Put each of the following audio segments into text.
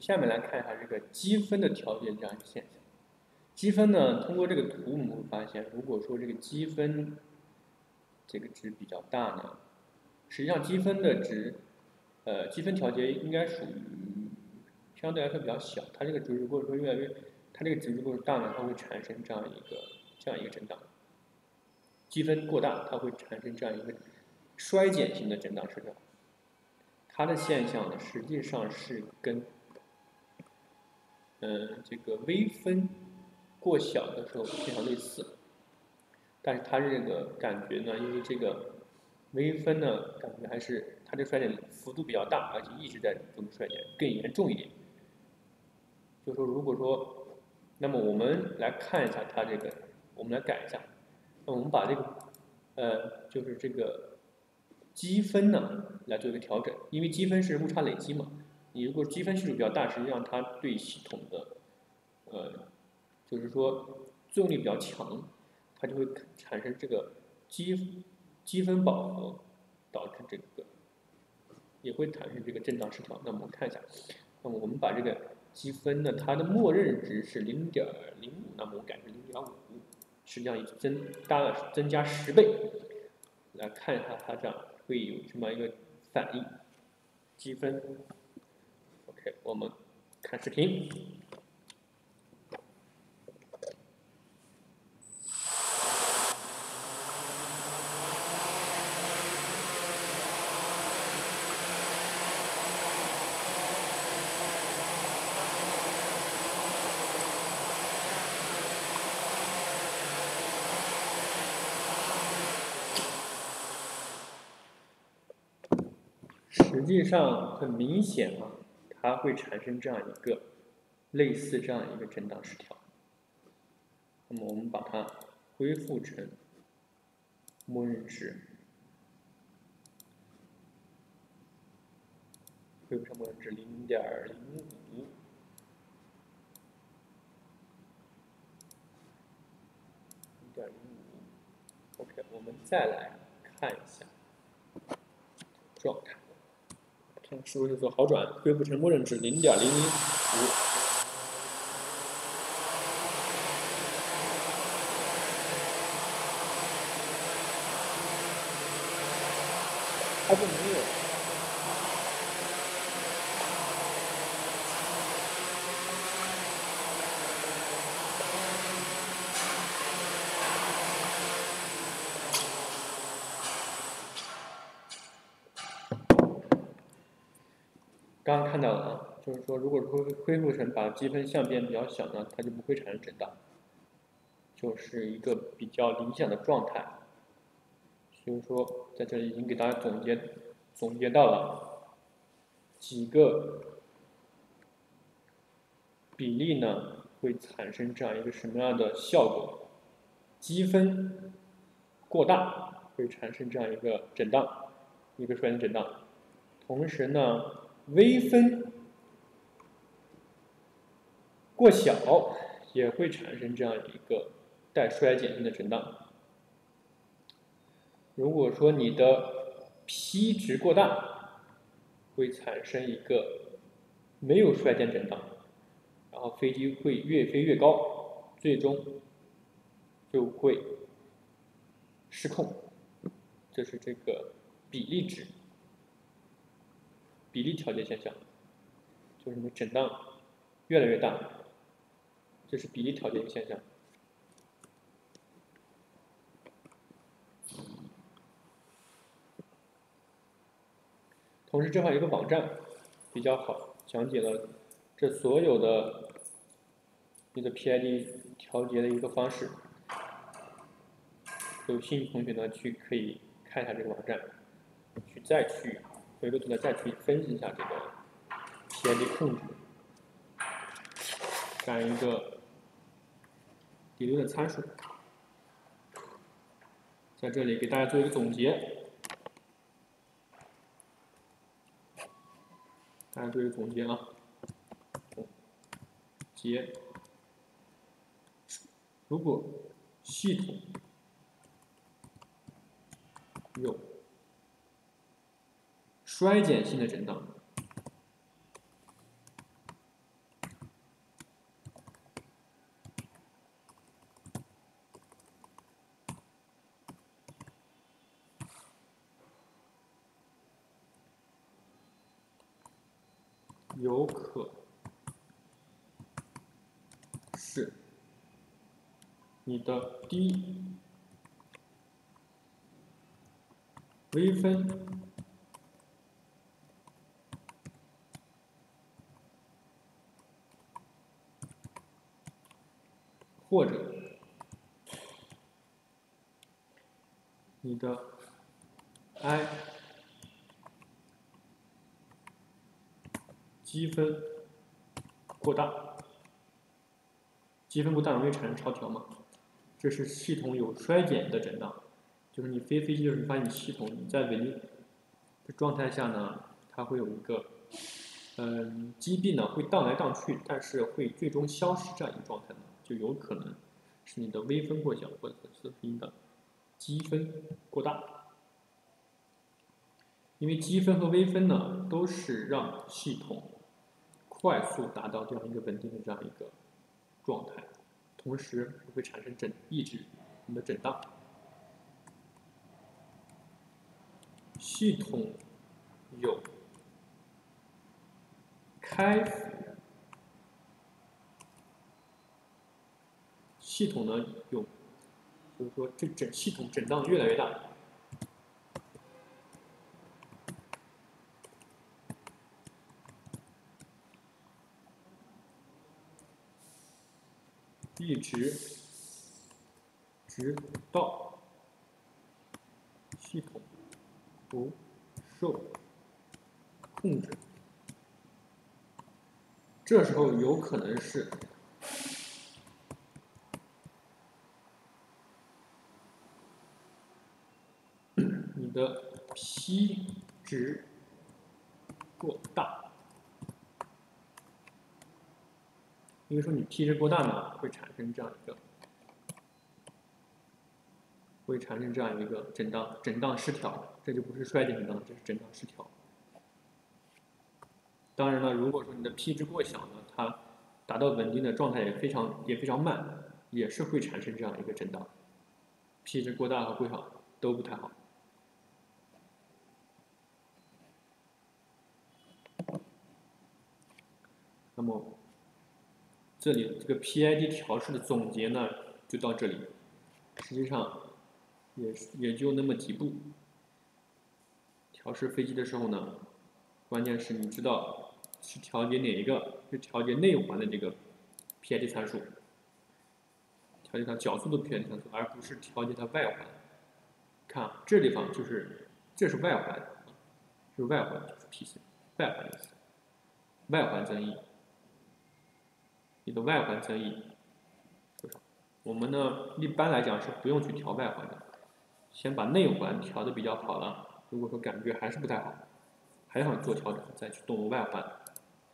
下面来看一下这个积分的调节这样一个现象。积分呢，通过这个图我们会发现，如果说这个积分这个值比较大呢，实际上积分的值，呃，积分调节应该属于相对来说比较小。它这个值如果说越来越，它这个值如果是大呢，它会产生这样一个这样一个震荡。积分过大，它会产生这样一个衰减型的震荡失调。它的现象呢，实际上是跟，嗯，这个微分过小的时候非常类似，但是它这个感觉呢，因为这个微分呢，感觉还是它这衰减幅度比较大，而且一直在这种衰减更严重一点。就说如果说，那么我们来看一下它这个，我们来改一下，那我们把这个，呃，就是这个。积分呢，来做一个调整，因为积分是误差累积嘛。你如果积分系数比较大，实际上它对系统的，呃，就是说作用力比较强，它就会产生这个积积分饱和，导致这个也会产生这个震荡失调。那我们看一下，那么我们把这个积分呢，它的默认值是零点零五，那么我改成零点五，实际上已增大了增加十倍，来看一下它这样。会有这么一个反应，积分。我们看视频。实际上很明显啊，它会产生这样一个类似这样一个震荡失调。那么我们把它恢复成默认值，恢复成默认值零点零五，零点零五。OK，我们再来看一下状态。看是不是有所好转，恢复成默认值零点零零五。它就没有。刚刚看到了啊，就是说，如果恢恢复成把积分相变比较小呢，它就不会产生震荡，就是一个比较理想的状态。所以说，在这里已经给大家总结总结到了几个比例呢，会产生这样一个什么样的效果？积分过大会产生这样一个震荡，一个衰减震荡，同时呢。微分过小也会产生这样一个带衰减性的震荡。如果说你的 P 值过大，会产生一个没有衰减震荡，然后飞机会越飞越高，最终就会失控。这是这个比例值。比例调节现象，就是你震荡越来越大，这是比例调节的现象。同时，这块有个网站比较好，讲解了这所有的你的 PID 调节的一个方式。有兴趣同学呢，去可以看一下这个网站，去再去。回过头来再去分析一下这个 PID 控制，这样一个理论的参数，在这里给大家做一个总结，大家做一个总结啊，结，如果系统有衰减性的震荡。有可是你的低微分或者你的 i 积分过大，积分过大容易产生超调吗？这是系统有衰减的震荡，就是你飞飞机的时候，发现你系统你在稳定的状态下呢，它会有一个，嗯，机臂呢会荡来荡去，但是会最终消失这样一个状态呢，就有可能是你的微分过小，或者是你的积分过大，因为积分和微分呢都是让系统快速达到这样一个稳定的这样一个状态。同时会产生震抑制你的震荡，系统有开伏，系统呢有，就是说这整系统震荡越来越大。一直直到系统不受控制，这时候有可能是你的 P 值过大。因为说你 P 值过大呢，会产生这样一个，会产生这样一个震荡震荡失调，这就不是衰减震荡，这是震荡失调。当然了，如果说你的 P 值过小呢，它达到稳定的状态也非常也非常慢，也是会产生这样一个震荡。P 值过大和过小都不太好。那么。这里这个 PID 调试的总结呢，就到这里。实际上，也也就那么几步。调试飞机的时候呢，关键是你知道是调节哪一个？是调节内环的这个 PID 参数，调节它角速度 PID 参数，而不是调节它外环。看这地方就是，这是外环，是外环就是 PC，外环意思，外环增益。你的外环增益多少？我们呢，一般来讲是不用去调外环的，先把内环调的比较好了。如果说感觉还是不太好，还想做调整，再去动外环。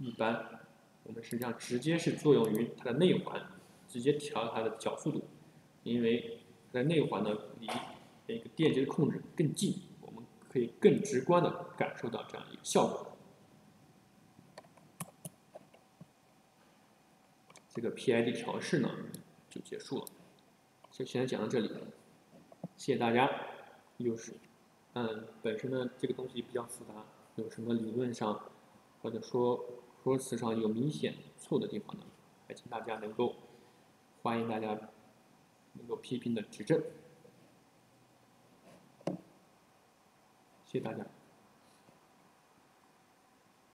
一般我们实际上直接是作用于它的内环，直接调它的角速度，因为在内环呢离那个电机的控制更近，我们可以更直观的感受到这样一个效果。这个 PID 调试呢就结束了，就先讲到这里，谢谢大家。又是，嗯，本身呢这个东西比较复杂，有什么理论上或者说说词上有明显错的地方呢，还请大家能够欢迎大家能够批评的指正，谢谢大家。